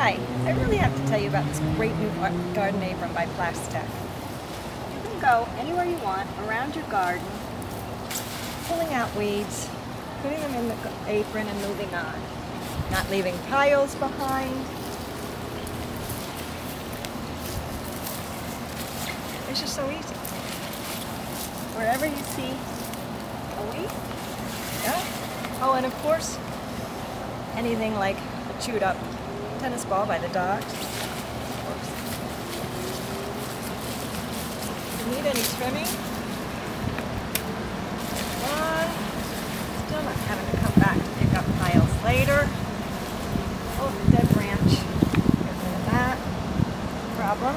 Hi, I really have to tell you about this great new garden apron by Plastec. You can go anywhere you want around your garden, pulling out weeds, putting them in the apron and moving on. Not leaving piles behind. It's just so easy. Wherever you see a weed, yeah. Oh, and of course, anything like a chewed up tennis ball by the dogs. Oops. You need any trimming, one. Still not having to come back to pick up piles later. Oh, dead branch. Get rid of that. Problem.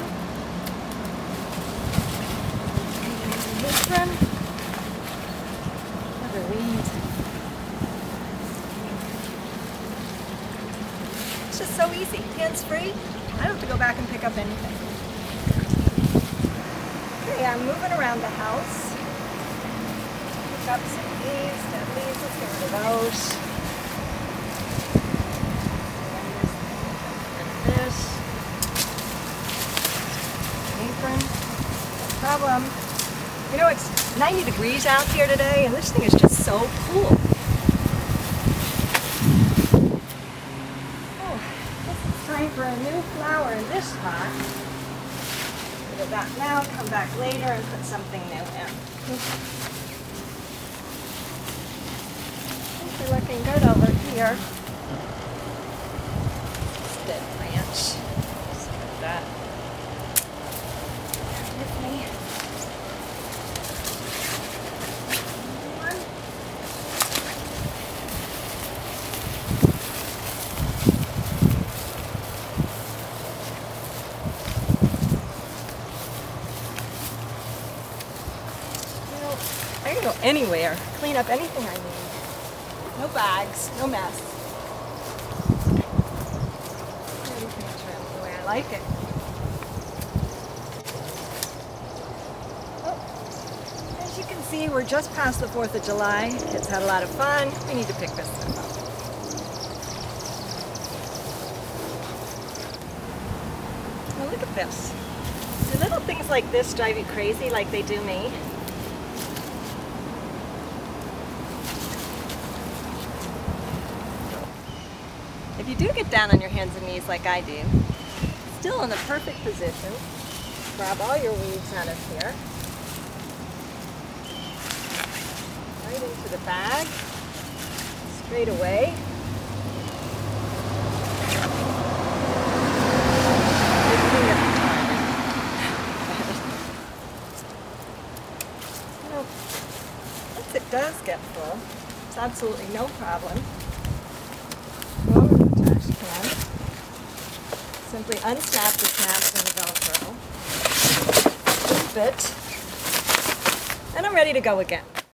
Another weed. Easy, hands-free. I don't have to go back and pick up anything. Okay, I'm moving around the house. Pick up some leaves, dead leaves, let's get rid of those. And this. Apron. Problem. You know, it's 90 degrees out here today, and this thing is just so cool. Time for a new flower in this pot. Put it back now, come back later and put something new in. Things are looking good over here. Dead branch. Just that. With me. I can go anywhere, clean up anything I need. No bags, no mess. The way I like it. Oh, as you can see, we're just past the 4th of July. Kids had a lot of fun. We need to pick this stuff up. Now look at this. Do little things like this drive you crazy like they do me? If you do get down on your hands and knees like I do, still in the perfect position, grab all your weeds out of here, right into the bag, straight away. once it does get full, it's absolutely no problem Simply unsnap the snaps from the Velcro, keep it, and I'm ready to go again.